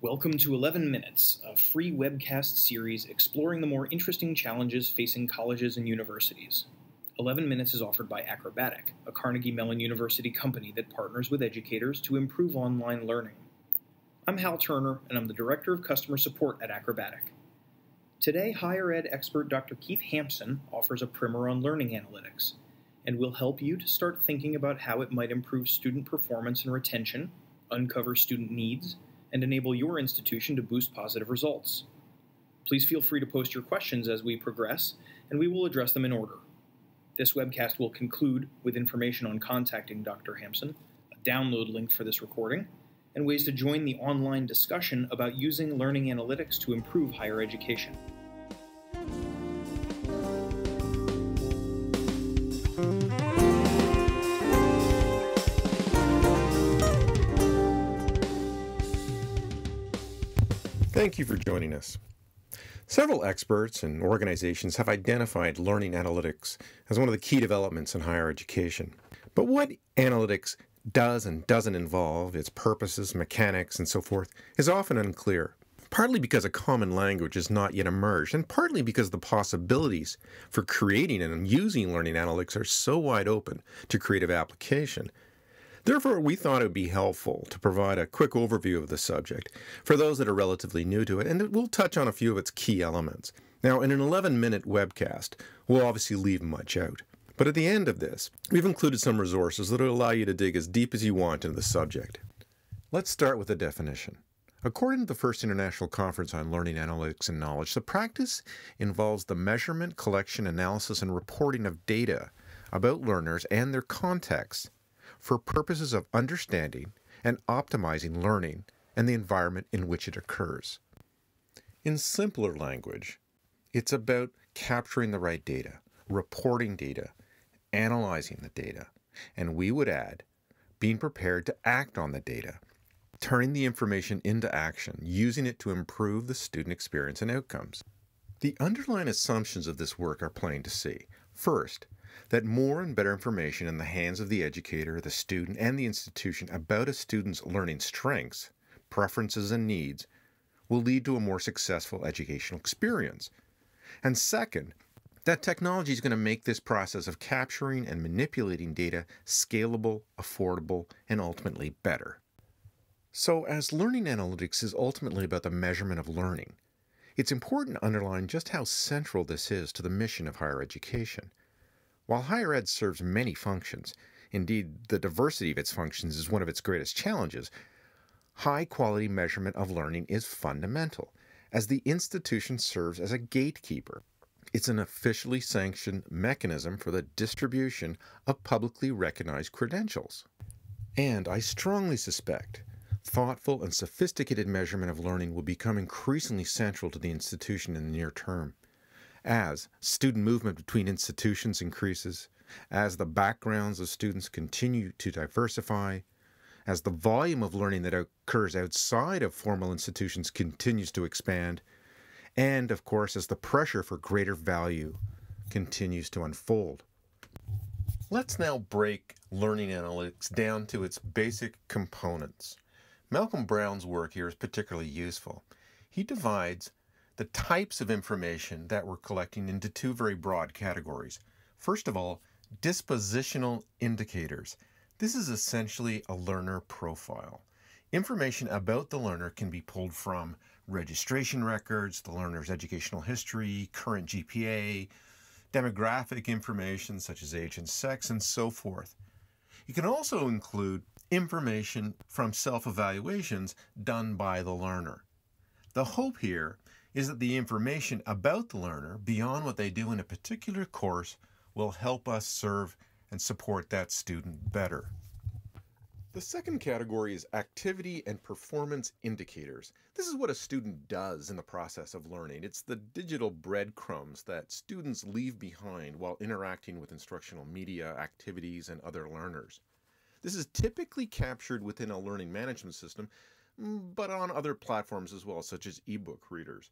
Welcome to 11 Minutes, a free webcast series exploring the more interesting challenges facing colleges and universities. 11 Minutes is offered by Acrobatiq, a Carnegie Mellon University company that partners with educators to improve online learning. I'm Hal Turner, and I'm the Director of Customer Support at Acrobatiq. Today, higher ed expert Dr. Keith Hampson offers a primer on learning analytics and will help you to start thinking about how it might improve student performance and retention, uncover student needs, and enable your institution to boost positive results. Please feel free to post your questions as we progress, and we will address them in order. This webcast will conclude with information on contacting Dr. Hampson, a download link for this recording, and ways to join the online discussion about using learning analytics to improve higher education. Thank you for joining us. Several experts and organizations have identified learning analytics as one of the key developments in higher education. But what analytics does and doesn't involve, its purposes, mechanics, and so forth, is often unclear. Partly because a common language has not yet emerged, and partly because the possibilities for creating and using learning analytics are so wide open to creative application Therefore, we thought it would be helpful to provide a quick overview of the subject for those that are relatively new to it, and we'll touch on a few of its key elements. Now, in an 11 minute webcast, we'll obviously leave much out. But at the end of this, we've included some resources that will allow you to dig as deep as you want into the subject. Let's start with a definition. According to the First International Conference on Learning Analytics and Knowledge, the practice involves the measurement, collection, analysis, and reporting of data about learners and their contexts for purposes of understanding and optimizing learning and the environment in which it occurs. In simpler language, it's about capturing the right data, reporting data, analyzing the data, and we would add being prepared to act on the data, turning the information into action, using it to improve the student experience and outcomes. The underlying assumptions of this work are plain to see. First, that more and better information in the hands of the educator, the student, and the institution about a student's learning strengths, preferences, and needs will lead to a more successful educational experience. And second, that technology is going to make this process of capturing and manipulating data scalable, affordable, and ultimately better. So, as learning analytics is ultimately about the measurement of learning, it's important to underline just how central this is to the mission of higher education. While higher ed serves many functions, indeed, the diversity of its functions is one of its greatest challenges, high quality measurement of learning is fundamental, as the institution serves as a gatekeeper. It's an officially sanctioned mechanism for the distribution of publicly recognized credentials. And I strongly suspect thoughtful and sophisticated measurement of learning will become increasingly central to the institution in the near term as student movement between institutions increases, as the backgrounds of students continue to diversify, as the volume of learning that occurs outside of formal institutions continues to expand, and of course, as the pressure for greater value continues to unfold. Let's now break learning analytics down to its basic components. Malcolm Brown's work here is particularly useful. He divides the types of information that we're collecting into two very broad categories. First of all, dispositional indicators. This is essentially a learner profile. Information about the learner can be pulled from registration records, the learner's educational history, current GPA, demographic information such as age and sex, and so forth. You can also include information from self evaluations done by the learner. The hope here is that the information about the learner beyond what they do in a particular course will help us serve and support that student better. The second category is activity and performance indicators. This is what a student does in the process of learning. It's the digital breadcrumbs that students leave behind while interacting with instructional media, activities, and other learners. This is typically captured within a learning management system, Mm, but on other platforms as well, such as ebook readers.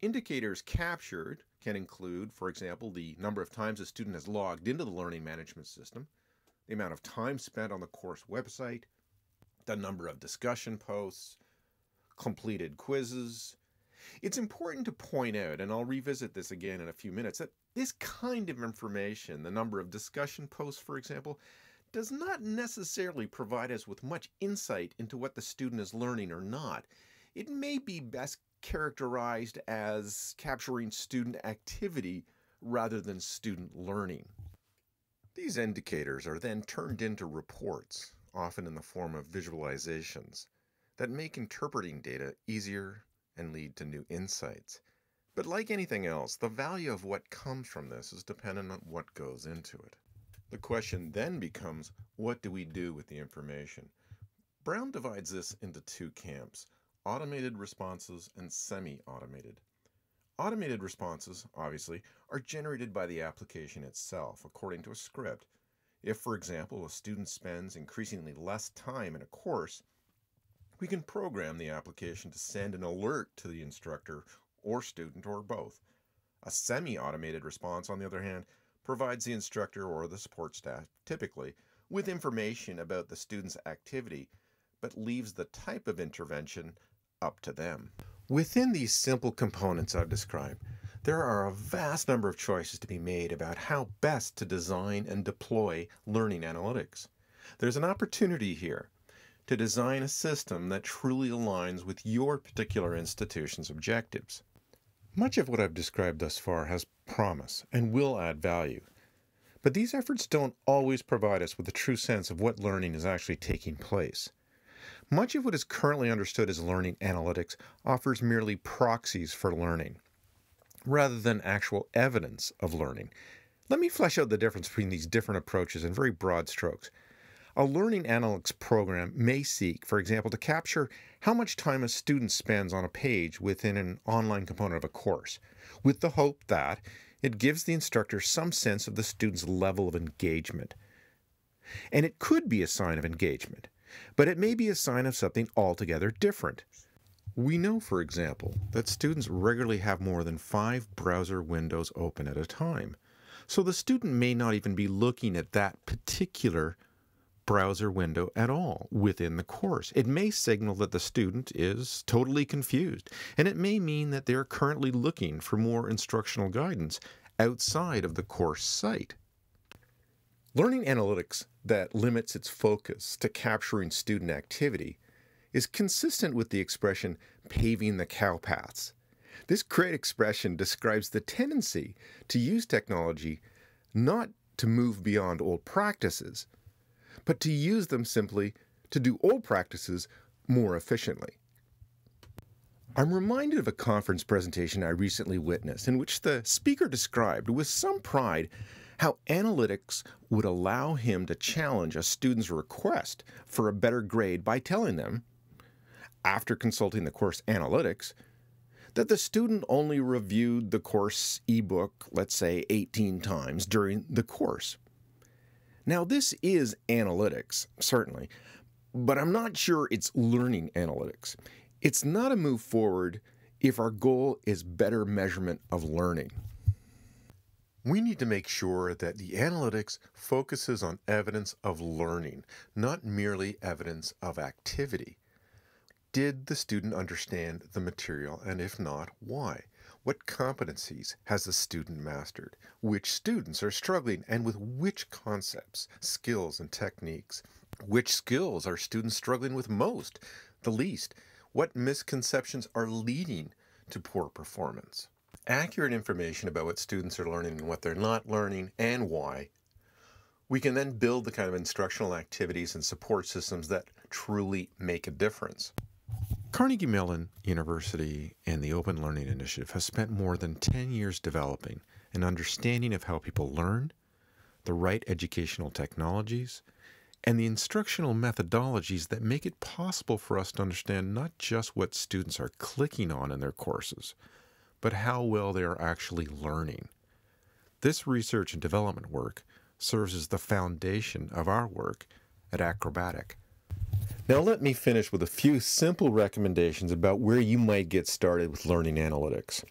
Indicators captured can include, for example, the number of times a student has logged into the learning management system, the amount of time spent on the course website, the number of discussion posts, completed quizzes. It's important to point out, and I'll revisit this again in a few minutes, that this kind of information, the number of discussion posts, for example, does not necessarily provide us with much insight into what the student is learning or not. It may be best characterized as capturing student activity rather than student learning. These indicators are then turned into reports, often in the form of visualizations, that make interpreting data easier and lead to new insights. But like anything else, the value of what comes from this is dependent on what goes into it. The question then becomes what do we do with the information? Brown divides this into two camps automated responses and semi automated. Automated responses, obviously, are generated by the application itself according to a script. If, for example, a student spends increasingly less time in a course, we can program the application to send an alert to the instructor or student or both. A semi automated response, on the other hand, provides the instructor or the support staff, typically, with information about the student's activity, but leaves the type of intervention up to them. Within these simple components I've described, there are a vast number of choices to be made about how best to design and deploy learning analytics. There's an opportunity here to design a system that truly aligns with your particular institution's objectives. Much of what I've described thus far has promise and will add value. But these efforts don't always provide us with a true sense of what learning is actually taking place. Much of what is currently understood as learning analytics offers merely proxies for learning, rather than actual evidence of learning. Let me flesh out the difference between these different approaches in very broad strokes. A learning analytics program may seek, for example, to capture how much time a student spends on a page within an online component of a course, with the hope that it gives the instructor some sense of the student's level of engagement. And it could be a sign of engagement, but it may be a sign of something altogether different. We know, for example, that students regularly have more than five browser windows open at a time. So the student may not even be looking at that particular browser window at all within the course. It may signal that the student is totally confused, and it may mean that they're currently looking for more instructional guidance outside of the course site. Learning analytics that limits its focus to capturing student activity is consistent with the expression paving the cow paths. This great expression describes the tendency to use technology not to move beyond old practices, but to use them simply to do old practices more efficiently. I'm reminded of a conference presentation I recently witnessed in which the speaker described with some pride how analytics would allow him to challenge a student's request for a better grade by telling them, after consulting the course analytics, that the student only reviewed the course ebook, let's say 18 times during the course. Now, this is analytics, certainly, but I'm not sure it's learning analytics. It's not a move forward if our goal is better measurement of learning. We need to make sure that the analytics focuses on evidence of learning, not merely evidence of activity. Did the student understand the material, and if not, why? What competencies has the student mastered? Which students are struggling, and with which concepts, skills, and techniques? Which skills are students struggling with most, the least? What misconceptions are leading to poor performance? Accurate information about what students are learning and what they're not learning, and why, we can then build the kind of instructional activities and support systems that truly make a difference. Carnegie Mellon University and the Open Learning Initiative has spent more than 10 years developing an understanding of how people learn, the right educational technologies, and the instructional methodologies that make it possible for us to understand not just what students are clicking on in their courses, but how well they are actually learning. This research and development work serves as the foundation of our work at Acrobatiq. Now, let me finish with a few simple recommendations about where you might get started with learning analytics.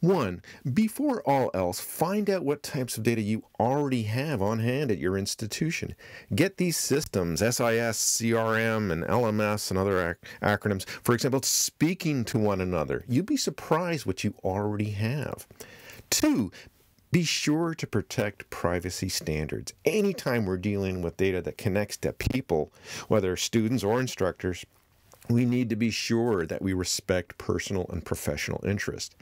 One, before all else, find out what types of data you already have on hand at your institution. Get these systems, SIS, CRM, and LMS, and other ac- acronyms, for example, speaking to one another. You'd be surprised what you already have. Two, be sure to protect privacy standards. Anytime we're dealing with data that connects to people, whether students or instructors, we need to be sure that we respect personal and professional interest.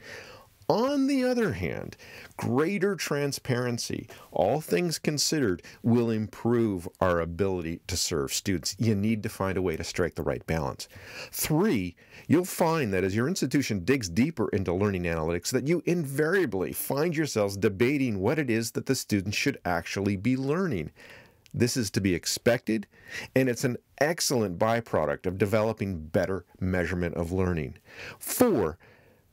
On the other hand, greater transparency, all things considered, will improve our ability to serve students. You need to find a way to strike the right balance. Three, you'll find that as your institution digs deeper into learning analytics, that you invariably find yourselves debating what it is that the students should actually be learning. This is to be expected, and it's an excellent byproduct of developing better measurement of learning. Four,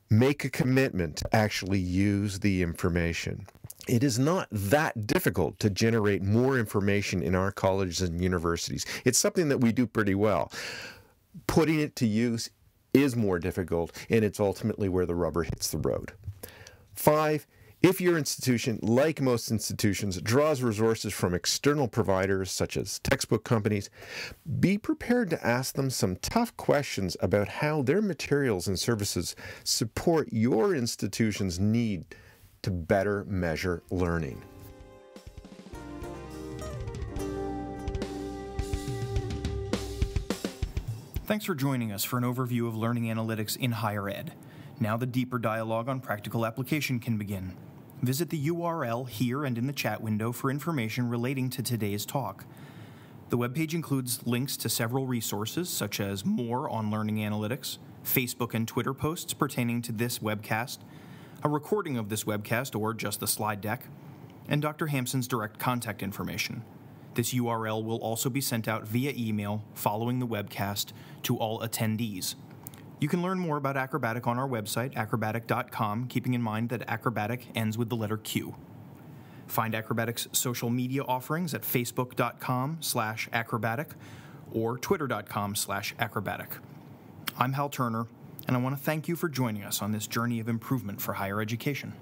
make a commitment to actually use the information. It is not that difficult to generate more information in our colleges and universities. It's something that we do pretty well. Putting it to use is more difficult, and it's ultimately where the rubber hits the road. Five, if your institution, like most institutions, draws resources from external providers such as textbook companies, be prepared to ask them some tough questions about how their materials and services support your institution's need to better measure learning. Thanks for joining us for an overview of learning analytics in higher ed. Now the deeper dialogue on practical application can begin. Visit the URL here and in the chat window for information relating to today's talk. The webpage includes links to several resources, such as more on learning analytics, Facebook and Twitter posts pertaining to this webcast, a recording of this webcast or just the slide deck, and Dr. Hampson's direct contact information. This URL will also be sent out via email following the webcast to all attendees. You can learn more about Acrobatiq on our website, acrobatiq.com, keeping in mind that acrobatiq ends with the letter Q. Find Acrobatiq's social media offerings at facebook.com slash acrobatiq or twitter.com slash acrobatiq. I'm Hal Turner, and I want to thank you for joining us on this journey of improvement for higher education.